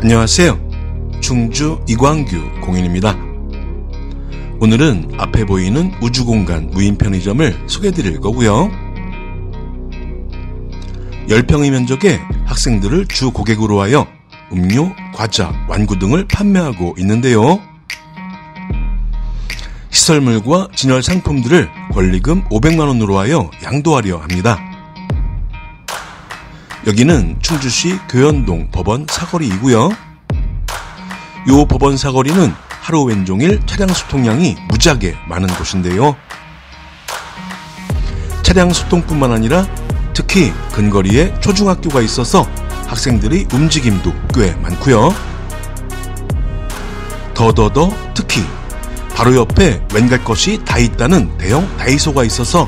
안녕하세요. 충주 이광규 공인입니다. 오늘은 앞에 보이는 우주공간 무인 편의점을 소개해 드릴 거고요. 10평의 면적에 학생들을 주 고객으로 하여 음료, 과자, 완구 등을 판매하고 있는데요. 시설물과 진열 상품들을 권리금 500만원으로 하여 양도하려 합니다. 여기는 충주시 교연동 법원 사거리이고요. 요 법원 사거리는 하루 왼종일 차량 수통량이 무지하게 많은 곳인데요. 차량 수통뿐만 아니라 특히 근거리에 초중학교가 있어서 학생들의 움직임도 꽤 많고요. 더더더 특히 바로 옆에 웬갈 것이 다 있다는 대형 다이소가 있어서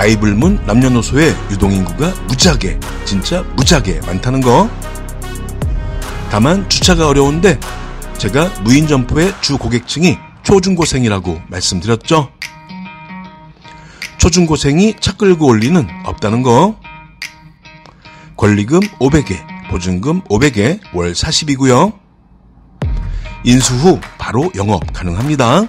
나이 불문 남녀노소의 유동인구가 무지하게 진짜 무지하게 많다는 거. 다만 주차가 어려운데 제가 무인 점포의 주 고객층이 초중고생이라고 말씀드렸죠. 초중고생이 차 끌고 올 리는 없다는 거. 권리금 500에, 보증금 500에 월 40이고요. 인수 후 바로 영업 가능합니다.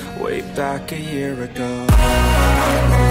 way back a year ago.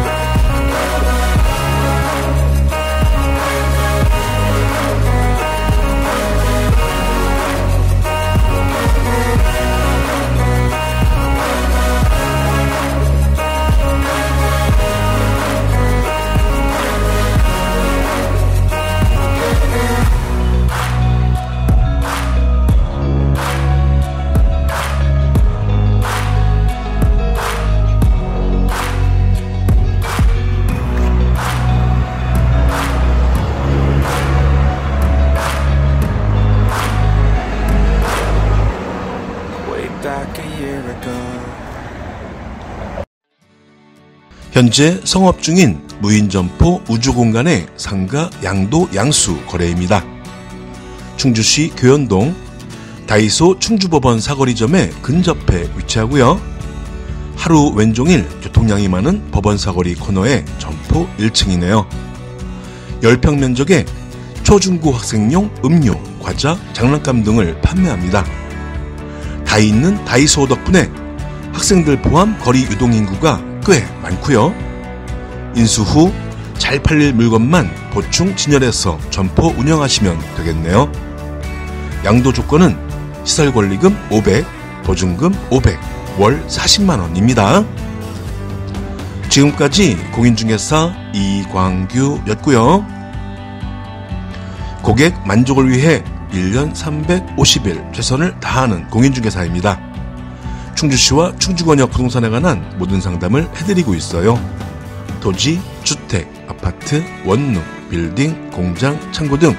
Back a year ago. 현재 성업 중인 무인점포 우주공간의 상가 양도 양수 거래입니다. 충주시 교연동 다이소 충주법원 사거리점에 근접해 위치하고요. 하루 왼종일 교통량이 많은 법원 사거리 코너의 점포 1층이네요. 10평 면적에 초중고 학생용 음료, 과자, 장난감 등을 판매합니다. 다 있는 다이소 덕분에 학생들 포함 거리 유동 인구가 꽤 많고요. 인수 후 잘 팔릴 물건만 보충 진열해서 점포 운영하시면 되겠네요. 양도 조건은 시설 권리금 500, 보증금 500, 월 40만 원입니다. 지금까지 공인중개사 이광규였고요. 고객 만족을 위해 1년 350일 최선을 다하는 공인중개사입니다. 충주시와 충주권역 부동산에 관한 모든 상담을 해드리고 있어요. 토지, 주택, 아파트, 원룸, 빌딩, 공장, 창고 등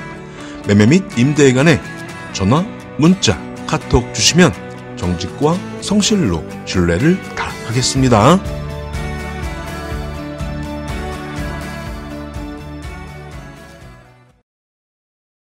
매매 및 임대에 관해 전화, 문자, 카톡 주시면 정직과 성실로 신뢰를 다하겠습니다.